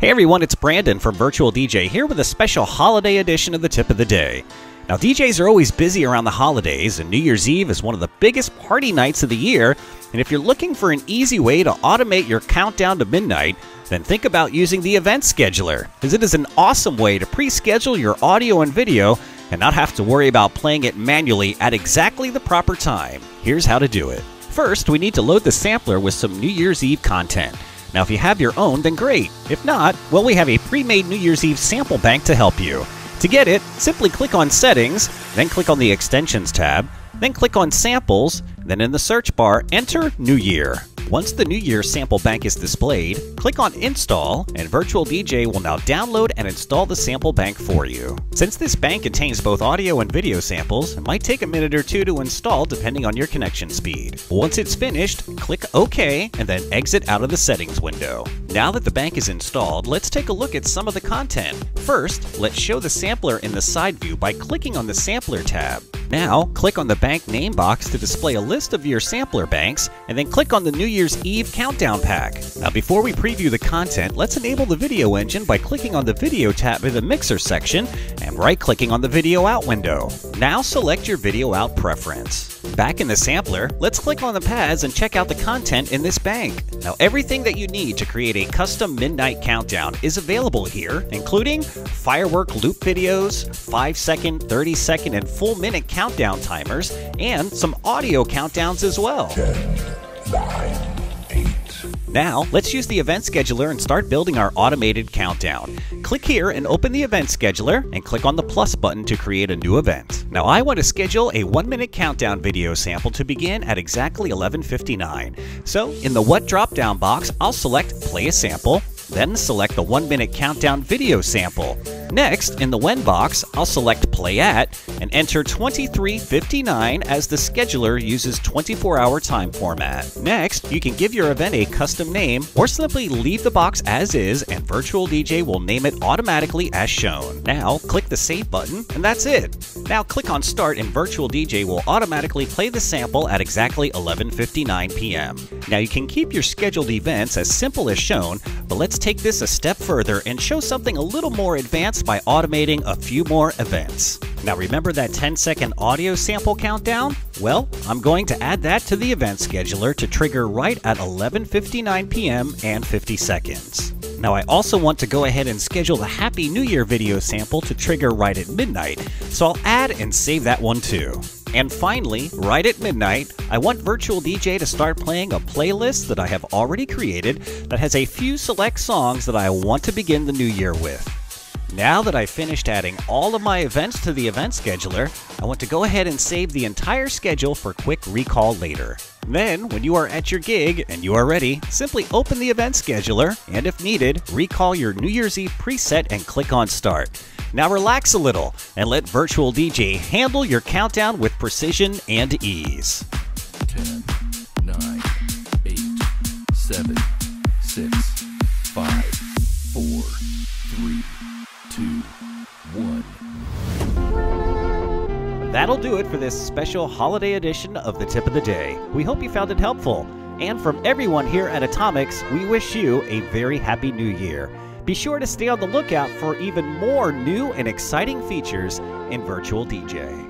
Hey everyone, it's Brandon from Virtual DJ here with a special holiday edition of the Tip of the Day. Now, DJs are always busy around the holidays, and New Year's Eve is one of the biggest party nights of the year. And if you're looking for an easy way to automate your countdown to midnight, then think about using the Event Scheduler, as it is an awesome way to pre schedule your audio and video and not have to worry about playing it manually at exactly the proper time. Here's how to do it. First, we need to load the sampler with some New Year's Eve content. Now, if you have your own, then great. If not, well, we have a pre made New Year's Eve sample bank to help you. To get it, simply click on Settings, then click on the Extensions tab, then click on Samples, then in the search bar, enter New Year. Once the New Year sample bank is displayed, click on Install, and Virtual DJ will now download and install the sample bank for you. Since this bank contains both audio and video samples, it might take a minute or two to install depending on your connection speed. Once it's finished, click OK and then exit out of the settings window. Now that the bank is installed, let's take a look at some of the content. First, let's show the sampler in the side view by clicking on the Sampler tab. Now, click on the bank name box to display a list of your sampler banks, and then click on the New Year's Eve Countdown Pack. Now, before we preview the content, let's enable the video engine by clicking on the Video tab in the Mixer section and right-clicking on the Video Out window. Now select your Video Out preference. Back in the sampler, let's click on the pads and check out the content in this bank. Now everything that you need to create a custom midnight countdown is available here, including firework loop videos, 5 second, 30 second, and full minute countdown timers, and some audio countdowns as well. 10, 9, now, let's use the event scheduler and start building our automated countdown. Click here and open the event scheduler and click on the plus button to create a new event. Now I want to schedule a one minute countdown video sample to begin at exactly 11.59. So in the what drop down box, I'll select play a sample, then select the one minute countdown video sample. Next, in the when box, I'll select play at and enter 2359 as the scheduler uses 24 hour time format. Next, you can give your event a custom name or simply leave the box as is and Virtual DJ will name it automatically as shown. Now, click the save button and that's it. Now click on start and Virtual DJ will automatically play the sample at exactly 11.59 p.m. Now you can keep your scheduled events as simple as shown, but let's take this a step further and show something a little more advanced by automating a few more events. Now remember that 10 second audio sample countdown? Well, I'm going to add that to the event scheduler to trigger right at 11:59 p.m. and 50 seconds. Now I also want to go ahead and schedule the Happy New Year video sample to trigger right at midnight, so I'll add and save that one too. And finally, right at midnight, I want Virtual DJ to start playing a playlist that I have already created that has a few select songs that I want to begin the new year with. Now that I've finished adding all of my events to the event scheduler, I want to go ahead and save the entire schedule for quick recall later. Then, when you are at your gig and you are ready, simply open the event scheduler and if needed, recall your New Year's Eve preset and click on start. Now relax a little and let Virtual DJ handle your countdown with precision and ease. 10, 9, 8, 7, 6, 5, 4, 3, 2, 1. That'll do it for this special holiday edition of the Tip of the Day. We hope you found it helpful. And from everyone here at Atomix, we wish you a very happy new year. Be sure to stay on the lookout for even more new and exciting features in Virtual DJ.